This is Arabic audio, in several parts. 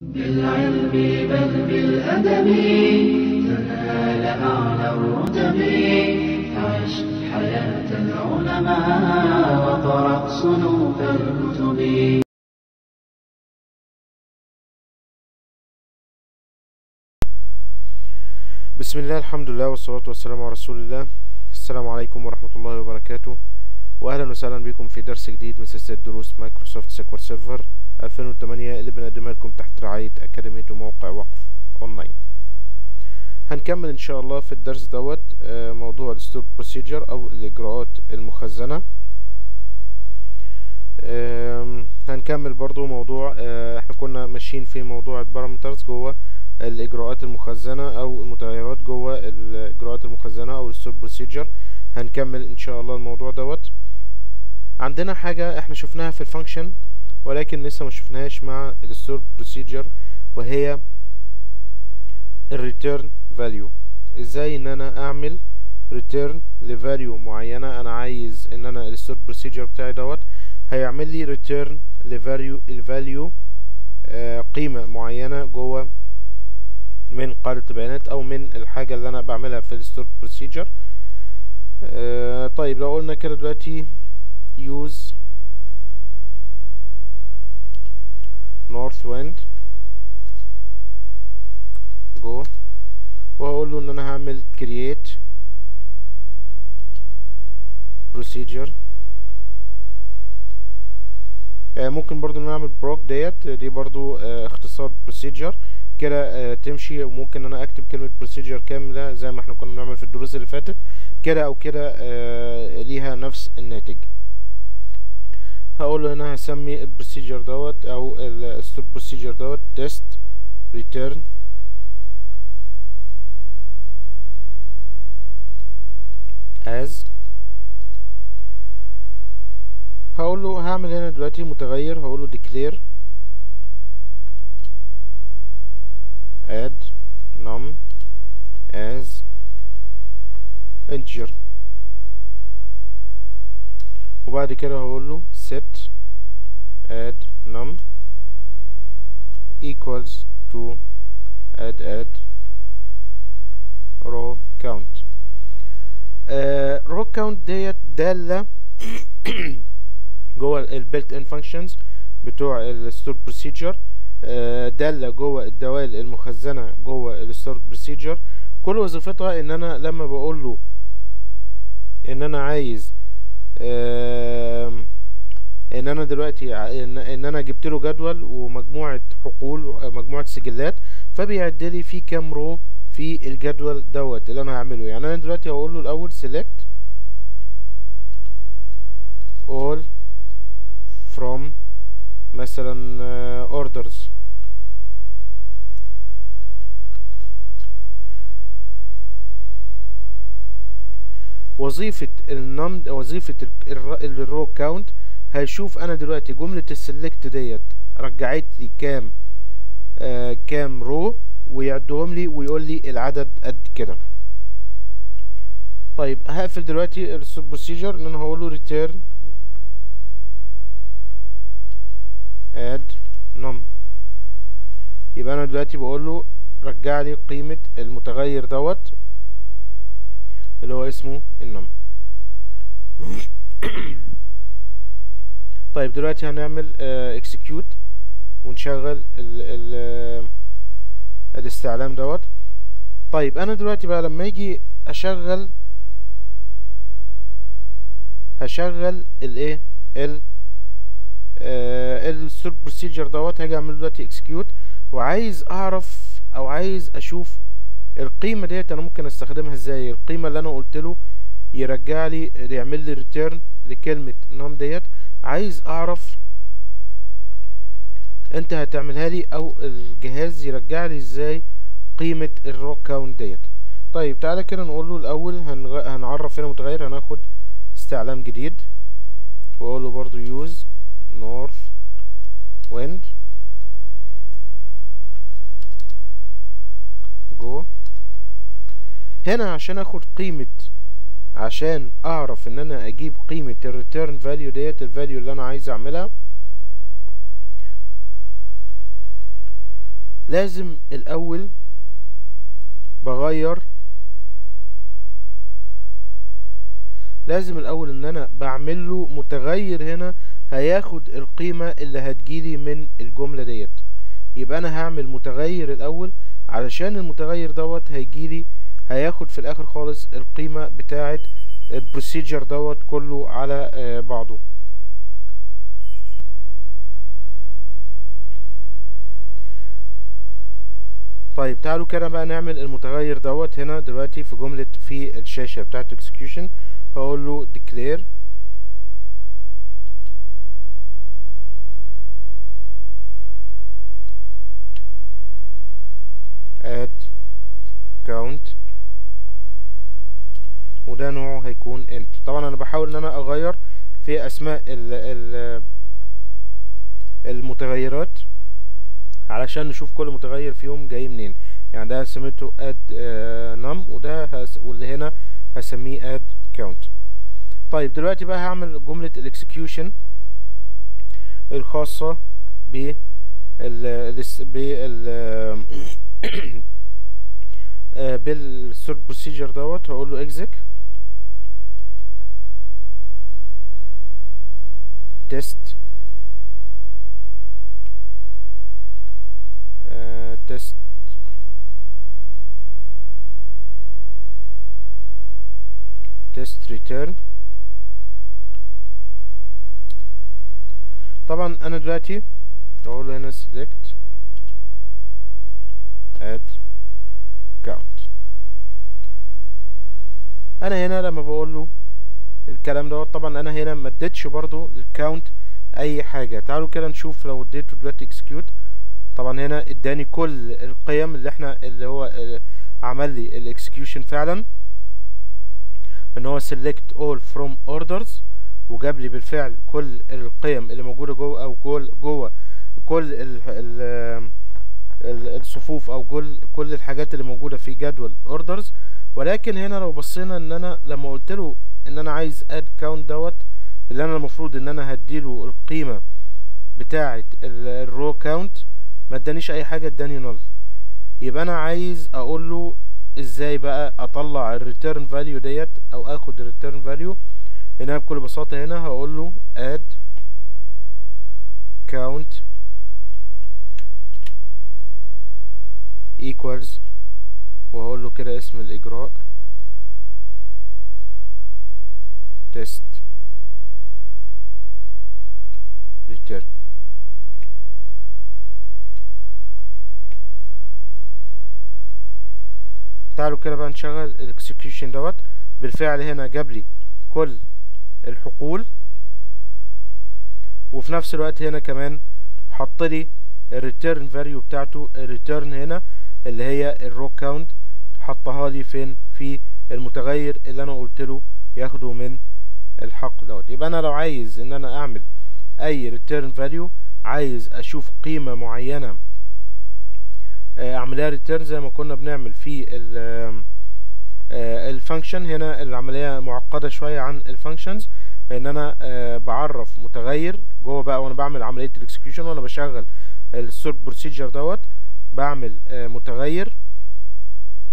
بالعلم بل بالأدب تنال أعلى الرتب عش حياة العلماء واقرأ صنوف الكتب. بسم الله الحمد لله والصلاة والسلام على رسول الله. السلام عليكم ورحمة الله وبركاته. وأهلا وسهلا بكم في درس جديد من سلسلة دروس Microsoft SQL Server. 2008 اللي بنقدمها لكم تحت رعاية أكاديمية وموقع وقف أونلاين. هنكمل إن شاء الله في الدرس دوت آه، موضوع ال stored procedure أو الإجراءات المخزنة. آم، هنكمل برضو موضوع آه، إحنا كنا ماشيين في موضوع ال parameters جوه الاجراءات المخزنة أو المتغيرات جوه الاجراءات المخزنة أو ال stored procedure. هنكمل إن شاء الله الموضوع دوت. عندنا حاجة إحنا شفناها في ال function ولكن لسه ما شفناهاش مع ال stored procedure وهي ال return value إزاي ان أنا اعمل return ل value معينة؟ أنا عايز ان أنا ال stored procedure بتاعي دوت هيعمل لي return ل value ال value قيمة معينة جوه من قاعدة البيانات أو من الحاجة اللي أنا بعملها في ال stored procedure آه طيب لو قلنا كده دلوقتي use north wind. جو وهقول له إن أنا هعمل create procedure. آه ممكن برضو نعمل بروك ديت. دي برضو آه اختصار procedure. كده آه تمشي. وممكن أنا أكتب كلمة procedure كاملة زي ما إحنا كنا بنعمل في الدروس اللي فاتت. كده أو كده آه ليها نفس الناتج. هقول له أنا هسمي ال procedure دوت أو ال stored procedure دوت test return. As. هقول له هعمل هنا دلوقتي متغير هقول له declare. At num as integer. وبعد كده هقول له at num equals to at at row count. آه row count ديت دالة جوه ال built in functions بتوع ال stored procedure دالة جوه الدوال المخزنة جوه ال stored procedure كل وظيفتها إن أنا لما بقول له إن أنا عايز ان أنا دلوقتي ان, أنا جبت له جدول ومجموعة حقول مجموعة سجلات فبيعد لي في كام row في الجدول دوت اللي أنا هعمله. يعني أنا دلوقتي هقول له الأول select all from مثلا orders. وظيفة ال num وظيفة ال row count هيشوف أنا دلوقتي جملة ال select ديت رجعت لي كام آه كام row ويعدهم لي ويقول لي العدد قد كده. طيب هقفل دلوقتي ال stored procedure إن أنا هقول له return at num. يبقى أنا دلوقتي بقول له رجع لي قيمة المتغير دوت اللي هو اسمه ال num طيب دلوقتي هنعمل آه، execute ونشغل ال ال آه، الاستعلام دوت. طيب أنا دلوقتي بقى لما يجي أشغل هشغل الايه ال ال stored procedure دوت. هاجي اعمل دلوقتي execute وعايز أعرف أو عايز أشوف القيمة ديت أنا ممكن أستخدمها إزاي. القيمة اللي أنا قلت له يرجع لي يعمل لي return لكلمة num ديت. عايز أعرف أنت هتعملها لي أو الجهاز يرجع لي إزاي قيمة ال row count ديت. طيب تعالى كده نقول له الأول هنغ... هنعرف هنا متغير هناخد استعلام جديد واقول له برضو use north wind. جو هنا عشان أخد قيمة عشان أعرف إن أنا أجيب قيمة ال return value ديت ال value اللي أنا عايز أعملها. لازم الأول بغير لازم الأول إن أنا بعمل له متغير هنا هياخد القيمة اللي هتجيلي من الجملة ديت. يبقى أنا هعمل متغير الأول علشان المتغير دوت هيجيلي هياخد في الآخر خالص القيمة بتاعة البروسيجر دوت كله على آه، بعضه. طيب تعالوا كده بقى نعمل المتغير دوت هنا دلوقتي في جملة في الشاشة بتاعت execution. هقول له declare add count وده نوعه هيكون int طبعا أنا بحاول إن أنا أغير في أسماء ال ال المتغيرات علشان نشوف كل متغير فيهم جاي منين. يعني ده سميته add num وده هس واللي هنا هسميه add count. طيب دلوقتي بقى هعمل جملة ال execution الخاصة ب ال بال بال stored procedure دوت. هقول له exec. آه، test test return. طبعا أنا دلوقتي أقول هنا select add count. أنا هنا لما بقول له الكلام دوت. طبعا أنا هنا ما اديتش برضو الكاونت أي حاجة. تعالوا كده نشوف لو اديته دلوقتي execute. طبعا هنا اداني كل القيم اللي إحنا اللي هو آه، عمل لي ال execution فعلا. إن هو select all from orders وجاب لي بالفعل كل القيم اللي موجودة جوه أو جوه جوه كل ال ال- الصفوف أو كل كل الحاجات اللي موجودة في جدول orders ولكن هنا لو بصينا إن أنا لما قلت له إن أنا عايز add count دوت اللي أنا المفروض إن أنا هديله القيمة بتاعة ال row count ما ادانيش أي حاجة اداني null يبقى أنا عايز أقول له إزاي بقى أطلع ال return value ديت أو آخد ال return value هنا بكل بساطة هنا هقول له add count equals وهقول له كده اسم الإجراء. Test. Return تعالوا كده بقى نشغل الاكسكيوشن دوت. بالفعل هنا جاب لي كل الحقول. وفي نفس الوقت هنا كمان حط لي ال return value بتاعته ال return هنا اللي هي ال row count حطها لي فين؟ في المتغير اللي أنا قلت له ياخده من الحقل دوت. يبقى أنا لو عايز إن أنا أعمل أي return value عايز أشوف قيمة معينة آه، أعملها return زي ما كنا بنعمل في ال function هنا العملية معقدة شوية عن ال functions إن أنا آه، بعرف متغير جوه بقى وأنا بعمل عملية ال execution وأنا بشغل ال stored procedure دوت بعمل آه، متغير.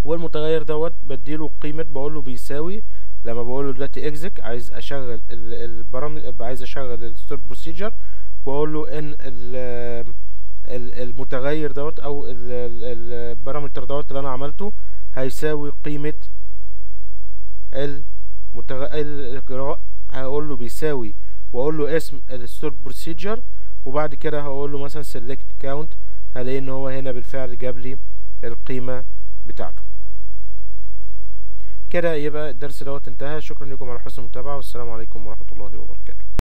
والمتغير دوت بديله قيمة بقول له بيساوي لما بقول له دلوقتي exec عايز أشغل ال- البرامج عايز أشغل ال stored procedure بقول له إن ال- ال- المتغير دوت أو ال- ال- ال parameter دوت اللي أنا عملته هيساوي قيمة المتغ... الاجراء هقول له بيساوي وأقول له اسم ال stored procedure وبعد كده هقول له مثلا select count هلاقي إن هو هنا بالفعل جاب لي القيمة بتاعته. كده يبقى الدرس دوت انتهى. شكرا لكم على حسن المتابعة والسلام عليكم ورحمة الله وبركاته.